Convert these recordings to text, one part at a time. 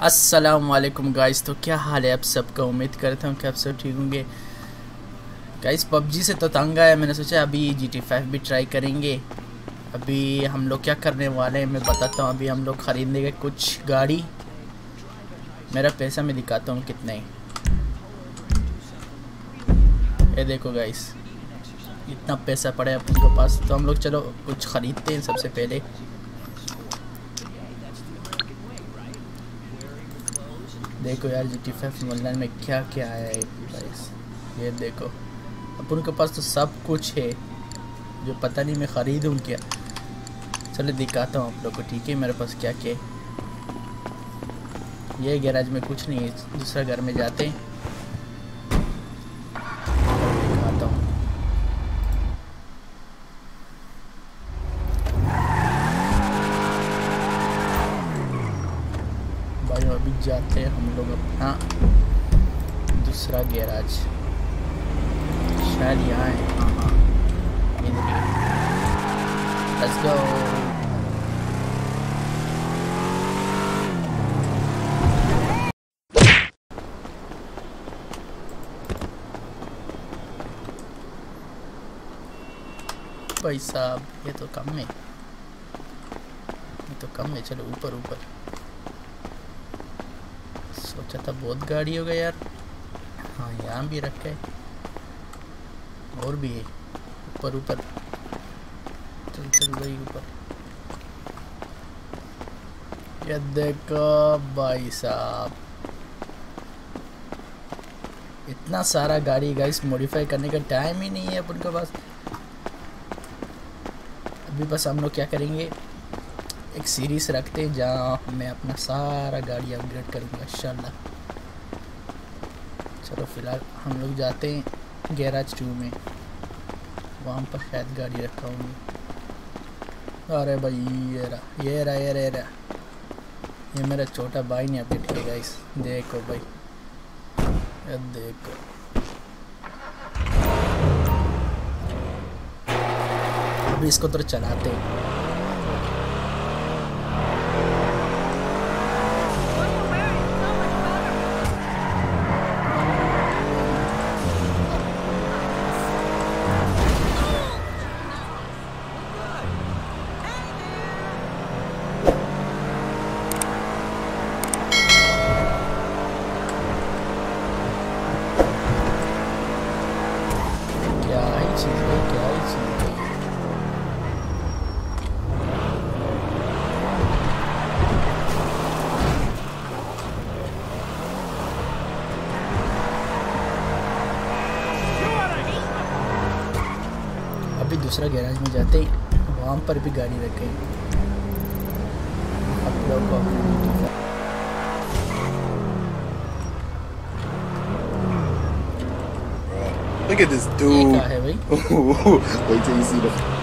السلام علیکم گائز، تو کیا حال ہے؟ آپ سب کا امید کرتا ہوں کہ آپ سب ٹھیک ہوں گے۔ گائز، پب جی سے تو تنگ آیا، میں نے سوچا ابھی جی ٹی فائیو بھی ٹرائی کریں گے۔ ابھی ہم لوگ کیا کرنے والے ہیں؟ میں بتاتا ہوں، ابھی ہم لوگ خریدیں گے کچھ گاڑی۔ میرا پیسہ میں دکھاتا ہوں کتنے یہ دیکھو گائز، اتنا پیسہ پڑے اپن کے پاس۔ تو ہم لوگ چلو کچھ خریدتے ہیں سب سے پہلے۔ دیکھو یار جی ٹی فیف آن لائن میں کیا کیا ہے یہ دیکھو. اپن کے پاس تو سب کچھ ہے. جو پتہ نہیں میں خریدوں کیا. چلے دکھاتا ہوں آپ لوگ کو، ٹھیک ہے؟ میرے پاس کیا کیا ہے؟ یہ گیراج میں کچھ نہیں ہے دوسرا گھر میں جاتے ہیں دکھاتا ہوں بھائی ابھی جاتے ہیں ہم لوگ اپنا دوسرا گیراج شاید یہاں ہے۔ ہاں ہاں لیٹس گو بھائی صاحب، یہ تو کم ہے۔ یہ تو کم ہے۔ چلو اوپر اوپر۔ سوچا تھا بہت گاڑی ہوگا یار۔ ہاں یہاں بھی رکھے اور بھی ہے، اوپر اوپر۔ چل چل بھائی، اوپر۔ یہ دیکھو بھائی صاحب۔ اتنا سارا گاڑی گائس موڈیفائی کرنے کا ٹائم ہی نہیں ہے اپن کے پاس۔ ابھی بس ہم لوگ کیا کریں گے؟ ایک سیریز رکھتے ہیں جہاں میں اپنا سارا گاڑی اپ گریڈ کروں گا، انشاءاللہ۔ چلو فی الحال ہم لوگ جاتے ہیں گیراج ٹو میں۔ وہاں پر شاید گاڑی رکھا ہوں گی ارے بھائی، یہ رہا یہ رہا یہ رہا، یہ میرا چھوٹا بھائی نے اپڈیٹ کیا گا اس، دیکھو بھائی۔ دیکھو۔ ابھی اس کو تو چلاتے ہیں کیا ہی چیز ہے کیا ہی چیز ہے ابھی دوسرا گیراج میں جاتے ہیں وہاں پر بھی گاڑی رکھے اب لوگ Look at this dude. Wait till you see the.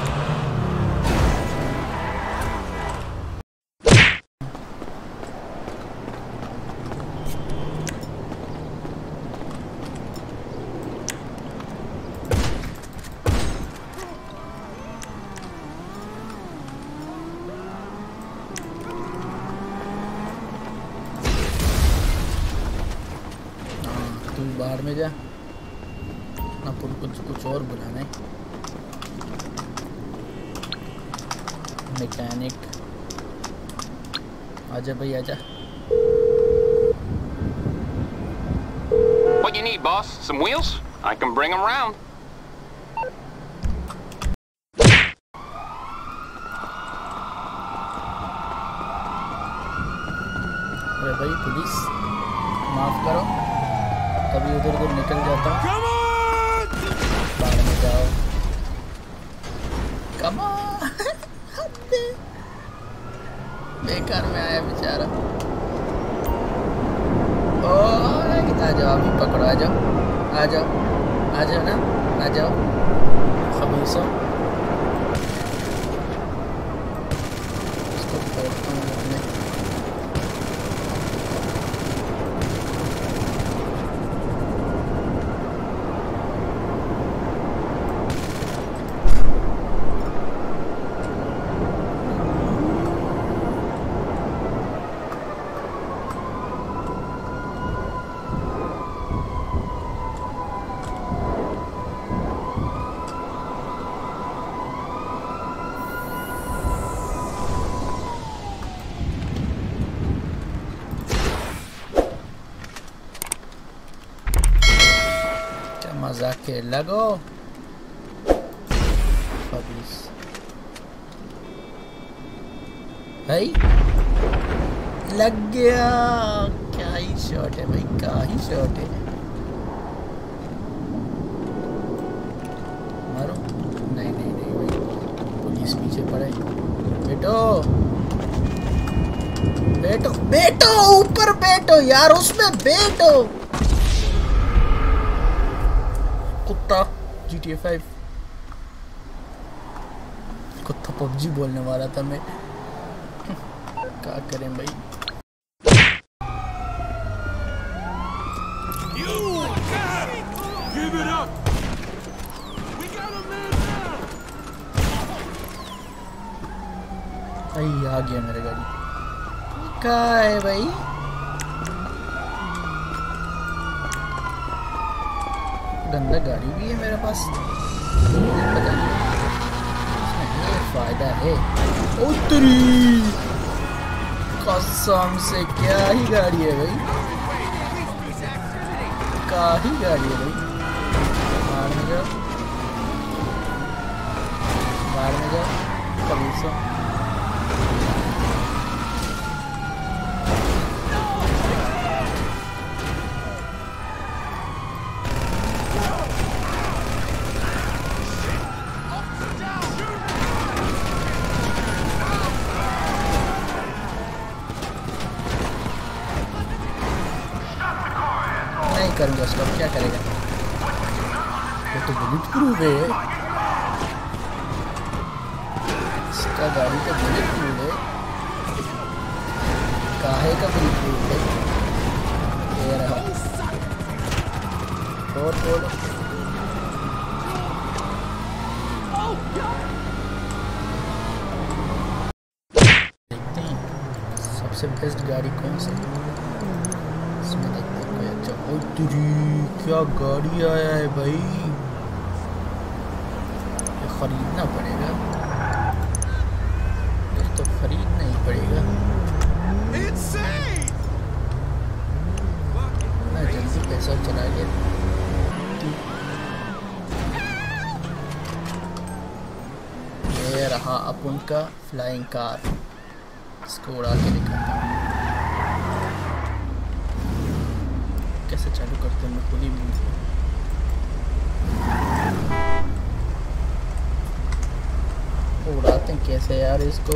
ہاں میں جا اپن کچھ کچھ اور بنانا ہے میکینک آجا بھائی آجا What you need, boss? Some wheels? I can bring them round. بھائی پولیس معاف کرو کبھی ادھر ادھر نکل جاتا باہر میں جاؤ کما بیکار میں آیا بیچارہ او آ جاؤ ابھی پکڑو آ جاؤ آ جاؤ آ جاؤ نا آ جاؤ خبیصو Masakir Lago. Puppies. بھائی لگ گیا کیا ہی شاٹ ہے بھائی کیا ہی شاٹ ہے مارو نہیں نہیں نہیں بھائی پولیس پیچھے پڑے بیٹو بیٹو بیٹو اوپر بیٹو یار اس میں بیٹو جی فائیو کتا پب جی بولنے والا تھا میں۔ کیا کریں بھائی؟ آ گیا میرے گاڑی۔ کا ہے بھائی؟ اندر گاڑی بھی ہے میرے پاس۔ فائدہ ہے؟ اتری۔ قسم سے کیا ہی گاڑی ہے بھائی۔ کیا گاڑی ہے بھائی۔ باہر میں جاؤ۔ باہر میں جاؤ۔ کبھی سو بلیڈ کروں گا اس وقت، کیا کرے گا؟ وہ تو بلیڈ پروف ہے۔ اس کا گاڑی کا بلیڈ پروف ہے۔ کاہے کا بلیڈ پروف ہے۔ یہ رہا۔ اور اور دیکھتے ہیں۔ سب سے بیسٹ گاڑی کون سی اس میں دیکھتے ہیں۔ کیا گاڑی آیا ہے بھائی؟ یہ خریدنا پڑے گا۔ یہ تو خریدنا ہی پڑے گا۔ جلدی پیسہ چلا گیا یہ رہا اپن کا فلائنگ کار اس کو اڑا کے نکالنا سے چالو کرتے ہیں کھلی اڑاتے ہیں کیسے یار اس کو؟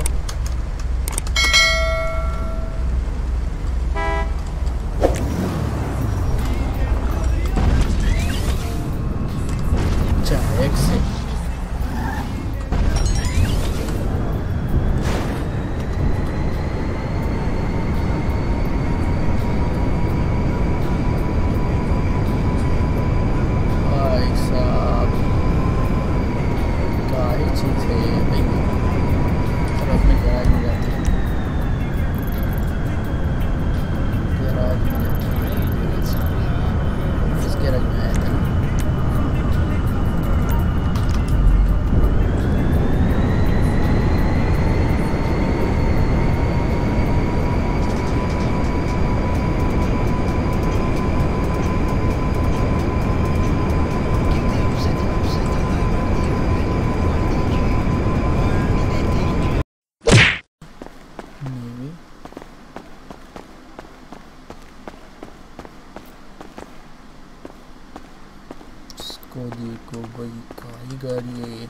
کو بھئی کہاں ہی گاڑی ہے یہ۔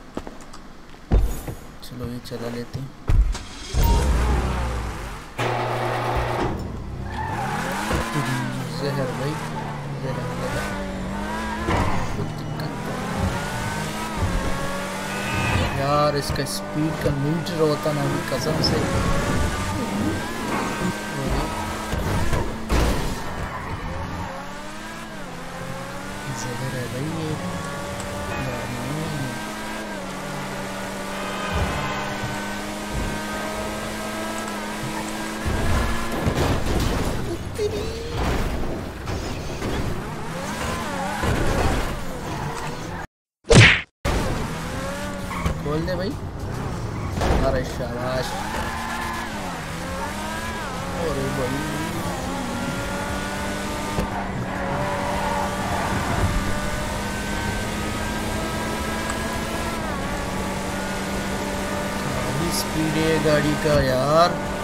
چلو یہ چلا لیتے ہیں۔ زہر بھئی زہر زہر۔ یار اس کا سپیڈ کا میٹر ہوتا نا بھی قسم سے۔ کھول دے بھائی ارے شاباش ارے بھائی۔ اسپیڈ ہے گاڑی کا یار۔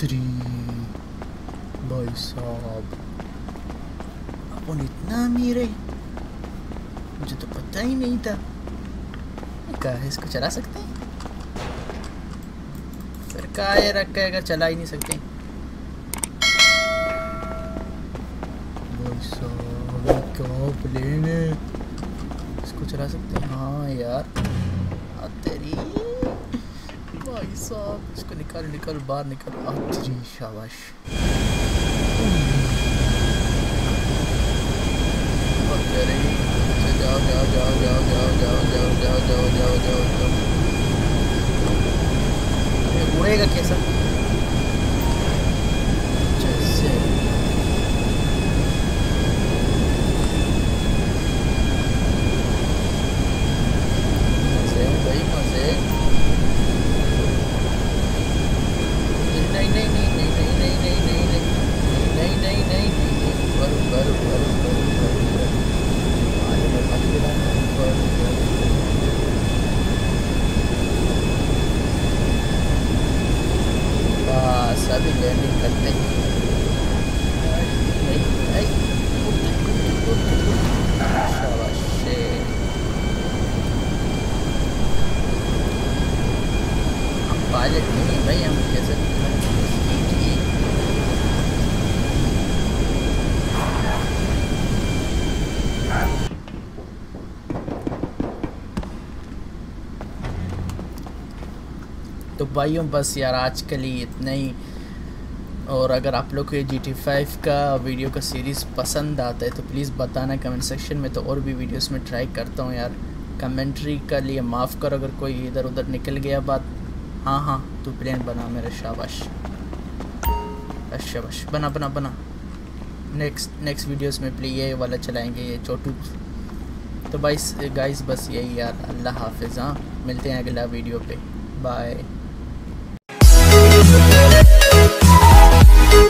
تھری بھائی صاحب اپن اتنا امیر ہے مجھے تو پتہ ہی نہیں تھا کہا ہے اس کو چلا سکتے ہیں پھر کہا ہے رکھ کے چلا ہی نہیں سکتے ہیں بھائی صاحب کیا پلین ہے اس کو چلا سکتے ہیں ہاں یار تیری بھائی صاحب اس کو نکال نکال باہر نکال آتری شاباش جاؤ جاؤ جاؤ جاؤ جاؤ جاؤ جاؤ جاؤ جاؤ جاؤ جاؤ اڑے گا کیسا تو بھائیوں، بس یار، آج کل ہی اتنا ہی۔ اور اگر آپ لوگ کو یہ جی ٹی فائیو کا ویڈیو کا سیریز پسند آتا ہے تو پلیز بتانا کمنٹ سیکشن میں، تو اور بھی ویڈیوز میں ٹرائی کرتا ہوں یار۔ کمنٹری کا لیے معاف کرو اگر کوئی ادھر ادھر نکل گیا بات۔ ہاں ہاں تو پلین بنا میرا شاباش۔ شاباش، بنا بنا بنا۔ نیکسٹ نیکسٹ ویڈیوز میں پلی یہ والا چلائیں گے، یہ چوٹو۔ تو بائیس گائز بس یہی یار، اللہ حافظ ہاں۔ ملتے ہیں اگلا ویڈیو پہ۔ Bye